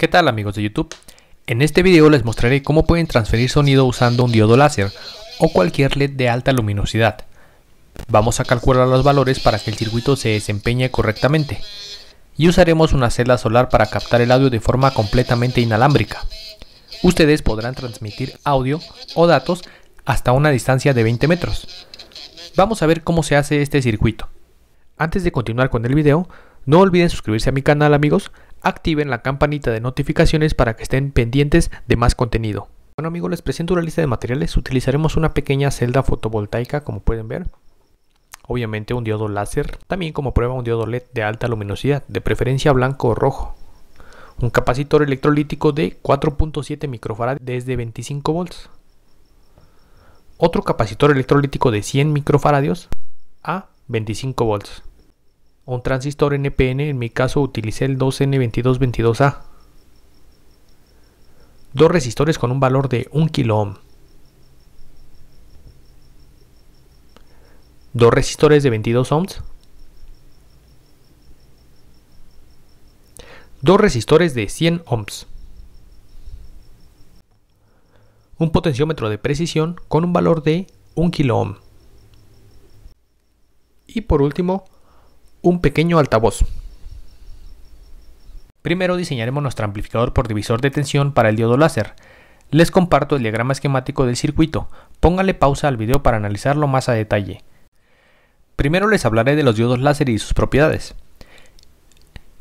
¿Qué tal amigos de YouTube? En este video les mostraré cómo pueden transferir sonido usando un diodo láser o cualquier LED de alta luminosidad. Vamos a calcular los valores para que el circuito se desempeñe correctamente y usaremos una celda solar para captar el audio de forma completamente inalámbrica. Ustedes podrán transmitir audio o datos hasta una distancia de 20 metros. Vamos a ver cómo se hace este circuito. Antes de continuar con el video, no olviden suscribirse a mi canal amigos, activen la campanita de notificaciones para que estén pendientes de más contenido. Bueno amigos, les presento una lista de materiales. Utilizaremos una pequeña celda fotovoltaica, como pueden ver. Obviamente un diodo láser. También como prueba un diodo LED de alta luminosidad, de preferencia blanco o rojo. Un capacitor electrolítico de 4.7 microfarad desde 25 volts. Otro capacitor electrolítico de 100 microfaradios a 25 volts un transistor NPN, en mi caso utilicé el 2N2222A. Dos resistores con un valor de 1 kΩ. Dos resistores de 22 ohms. Dos resistores de 100 ohms. Un potenciómetro de precisión con un valor de 1 kΩ. Y por último, un pequeño altavoz. Primero diseñaremos nuestro amplificador por divisor de tensión para el diodo láser. Les comparto el diagrama esquemático del circuito. Póngale pausa al video para analizarlo más a detalle. Primero les hablaré de los diodos láser y sus propiedades.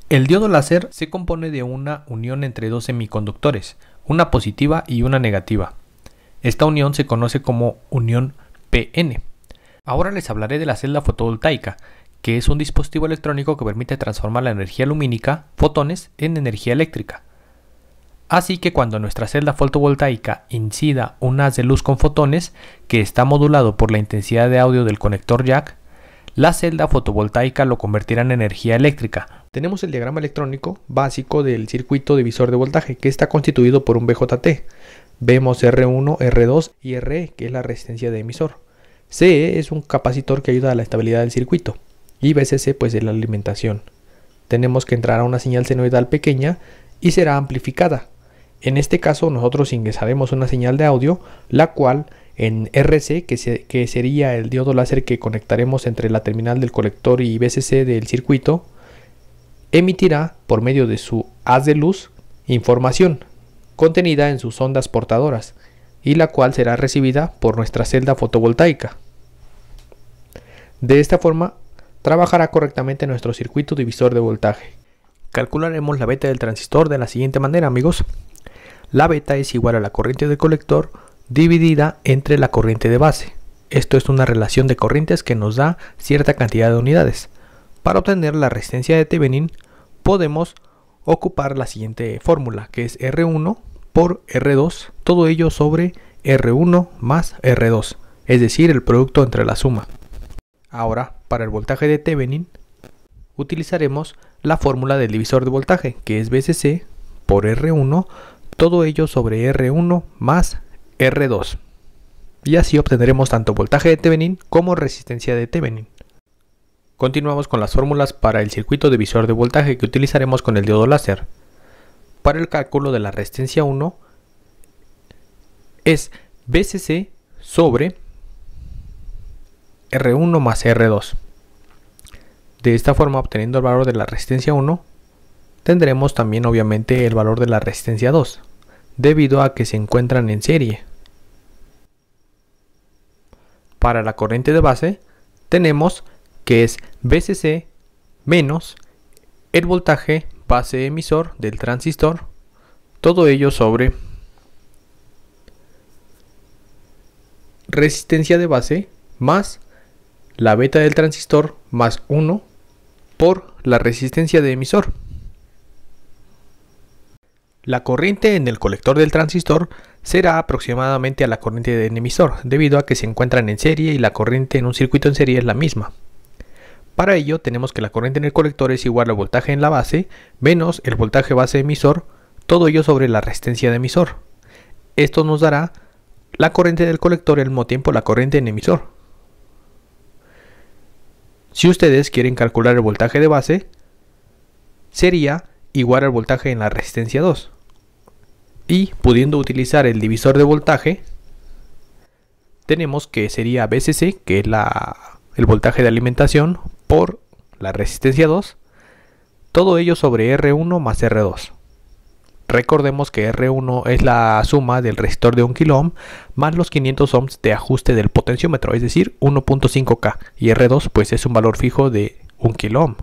El diodo láser se compone de una unión entre dos semiconductores, una positiva y una negativa. Esta unión se conoce como unión PN. Ahora les hablaré de la celda fotovoltaica, que es un dispositivo electrónico que permite transformar la energía lumínica, fotones, en energía eléctrica. Así que cuando nuestra celda fotovoltaica incida un haz de luz con fotones, que está modulado por la intensidad de audio del conector jack, la celda fotovoltaica lo convertirá en energía eléctrica. Tenemos el diagrama electrónico básico del circuito divisor de voltaje, que está constituido por un BJT. Vemos R1, R2 y RE, que es la resistencia de emisor. CE es un capacitor que ayuda a la estabilidad del circuito y BCC pues de la alimentación. Tenemos que entrar a una señal senoidal pequeña y será amplificada. En este caso nosotros ingresaremos una señal de audio, la cual en RC, que, que sería el diodo láser que conectaremos entre la terminal del colector y BCC del circuito, emitirá por medio de su haz de luz información contenida en sus ondas portadoras y la cual será recibida por nuestra celda fotovoltaica. De esta forma trabajará correctamente nuestro circuito divisor de voltaje. Calcularemos la beta del transistor de la siguiente manera amigos. La beta es igual a la corriente de colector dividida entre la corriente de base. Esto es una relación de corrientes que nos da cierta cantidad de unidades. Para obtener la resistencia de Thevenin podemos ocupar la siguiente fórmula que es R1 por R2, todo ello sobre R1 más R2, es decir, el producto entre la suma. Ahora, para el voltaje de Thevenin, utilizaremos la fórmula del divisor de voltaje, que es BCC por R1, todo ello sobre R1 más R2. Y así obtendremos tanto voltaje de Thevenin como resistencia de Thevenin. Continuamos con las fórmulas para el circuito divisor de voltaje que utilizaremos con el diodo láser. Para el cálculo de la resistencia 1 es BCC sobre R1 más R2. De esta forma, obteniendo el valor de la resistencia 1, tendremos también obviamente el valor de la resistencia 2, debido a que se encuentran en serie. Para la corriente de base, tenemos que es BCC menos el voltaje base emisor del transistor, todo ello sobre resistencia de base más la beta del transistor más 1 por la resistencia de emisor. La corriente en el colector del transistor será aproximadamente a la corriente del emisor, debido a que se encuentran en serie y la corriente en un circuito en serie es la misma. Para ello tenemos que la corriente en el colector es igual al voltaje en la base menos el voltaje base emisor, todo ello sobre la resistencia de emisor. Esto nos dará la corriente del colector al mismo tiempo la corriente en emisor. Si ustedes quieren calcular el voltaje de base, sería igual al voltaje en la resistencia 2. Y pudiendo utilizar el divisor de voltaje, tenemos que sería BCC, que es la, el voltaje de alimentación, por la resistencia 2, todo ello sobre R1 más R2. Recordemos que R1 es la suma del resistor de 1 kΩ más los 500 ohms de ajuste del potenciómetro, es decir, 1.5K. Y R2 pues es un valor fijo de 1 kΩ.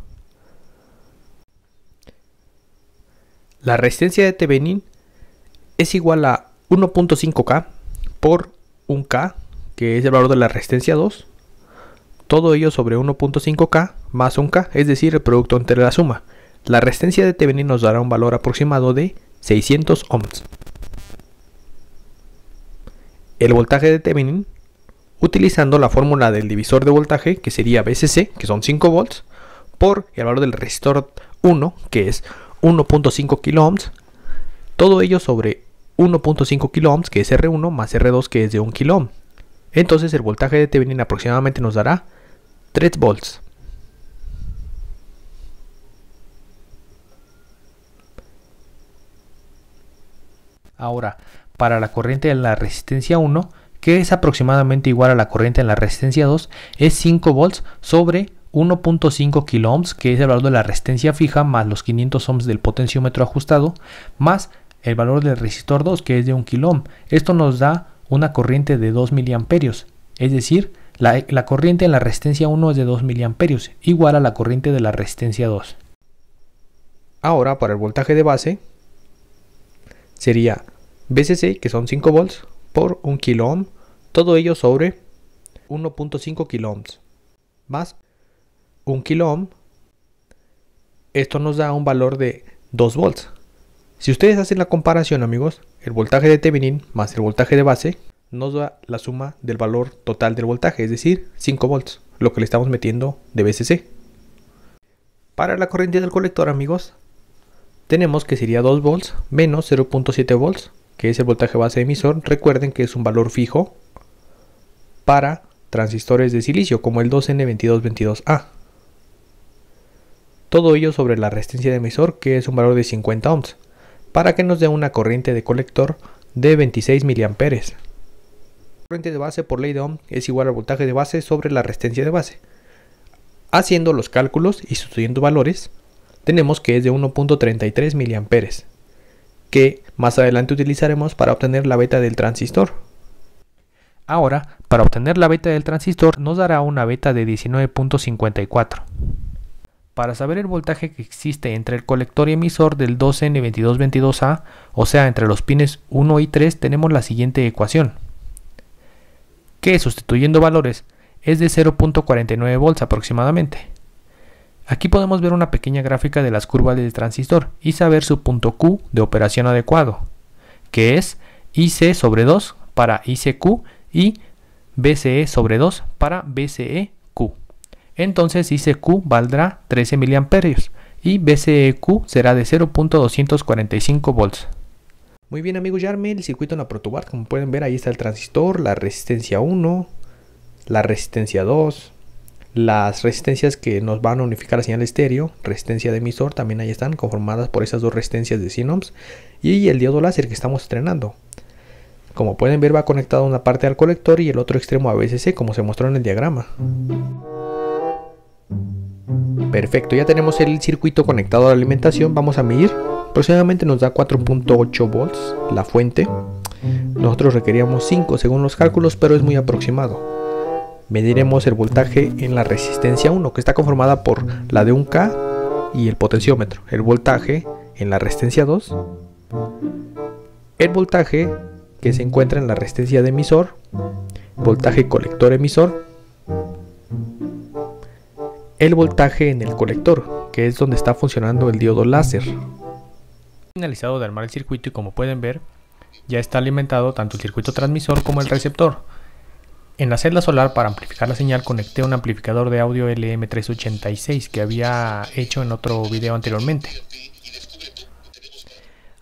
La resistencia de Thevenin es igual a 1.5K por 1K, que es el valor de la resistencia 2. Todo ello sobre 1.5K más 1K, es decir, el producto entre la suma. La resistencia de Thevenin nos dará un valor aproximado de 600 ohms. El voltaje de Thevenin, utilizando la fórmula del divisor de voltaje, que sería VCC, que son 5 volts, por el valor del resistor 1, que es 1.5 kilo ohms, todo ello sobre 1.5 kilo ohms, que es R1, más R2, que es de 1 kilo ohm. Entonces el voltaje de Thevenin aproximadamente nos dará 3 volts. Ahora, para la corriente en la resistencia 1, que es aproximadamente igual a la corriente en la resistencia 2, es 5 volts sobre 1.5 kΩ, que es el valor de la resistencia fija, más los 500 ohms del potenciómetro ajustado, más el valor del resistor 2, que es de 1 kΩ. Esto nos da una corriente de 2 miliamperios, es decir, la, la, corriente en la resistencia 1 es de 2 miliamperios, igual a la corriente de la resistencia 2. Ahora, para el voltaje de base, sería BCC, que son 5 volts, por 1 kilo todo ello sobre 1.5 kilo más 1 kilo Esto nos da un valor de 2 volts. Si ustedes hacen la comparación, amigos, el voltaje de Thevenin más el voltaje de base nos da la suma del valor total del voltaje, es decir, 5 volts, lo que le estamos metiendo de BCC. Para la corriente del colector, amigos, tenemos que sería 2 volts menos 0.7 volts, que es el voltaje base emisor. Recuerden que es un valor fijo para transistores de silicio como el 2N2222A. Todo ello sobre la resistencia de emisor que es un valor de 50 ohms para que nos dé una corriente de colector de 26 mA. Corriente de base por ley de Ohm es igual al voltaje de base sobre la resistencia de base. Haciendo los cálculos y sustituyendo valores, tenemos que es de 1.33 mA, que más adelante utilizaremos para obtener la beta del transistor. Ahora, para obtener la beta del transistor nos dará una beta de 19.54. Para saber el voltaje que existe entre el colector y emisor del 2N2222A, o sea, entre los pines 1 y 3, tenemos la siguiente ecuación, que sustituyendo valores es de 0.49 volts aproximadamente. Aquí podemos ver una pequeña gráfica de las curvas del transistor y saber su punto Q de operación adecuado, que es IC sobre 2 para ICQ y BCE sobre 2 para BCEQ. Entonces ICQ valdrá 13 mA y BCEQ será de 0.245 volts. Muy bien amigos, ya el circuito en la protobart. Como pueden ver ahí está el transistor, la resistencia 1, la resistencia 2, las resistencias que nos van a unificar la señal estéreo, resistencia de emisor, también ahí están conformadas por esas dos resistencias de 100 ohms y el diodo láser que estamos estrenando. Como pueden ver va conectado una parte al colector y el otro extremo a BCC como se mostró en el diagrama. Perfecto, ya tenemos el circuito conectado a la alimentación, vamos a medir. Aproximadamente nos da 4.8 volts la fuente. Nosotros requeríamos 5 según los cálculos, pero es muy aproximado mediremos el voltaje en la resistencia 1 que está conformada por la de 1K y el potenciómetro, el voltaje en la resistencia 2, el voltaje que se encuentra en la resistencia de emisor, voltaje colector emisor, el voltaje en el colector, que es donde está funcionando el diodo láser. Finalizado de armar el circuito y como pueden ver, ya está alimentado tanto el circuito transmisor como el receptor. En la celda solar para amplificar la señal conecté un amplificador de audio LM386 que había hecho en otro video anteriormente.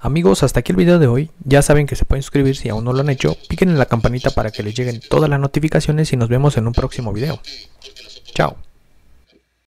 Amigos, hasta aquí el video de hoy. Ya saben que se pueden suscribir si aún no lo han hecho. Piquen en la campanita para que les lleguen todas las notificaciones y nos vemos en un próximo video. Chao.